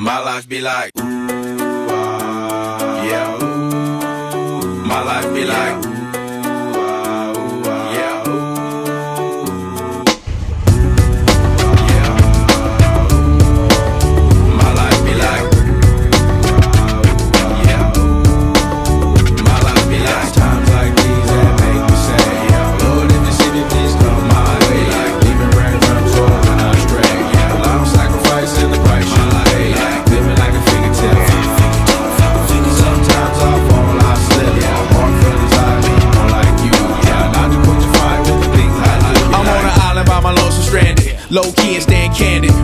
My life be like, ooh, ah, yeah. Ooh, my life be like,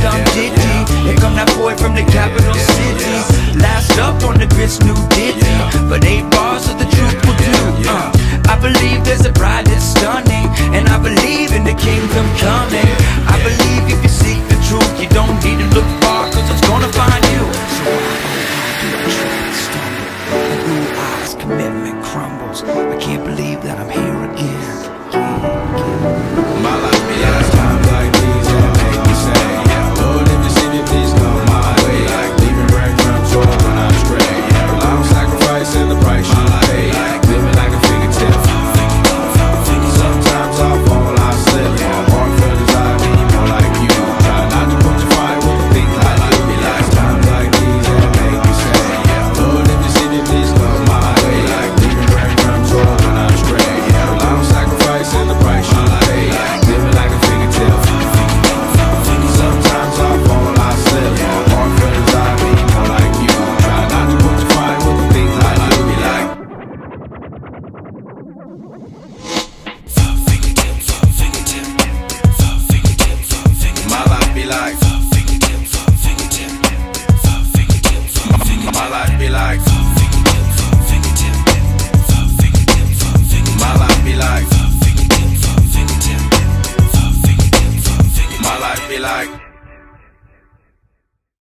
Dumb ditty, Here come that boy from the capital city. Last up on the grit's new ditty. But eight bars of the truth will do. Uh, I believe there's a pride that's stunning. And I believe in the kingdom coming.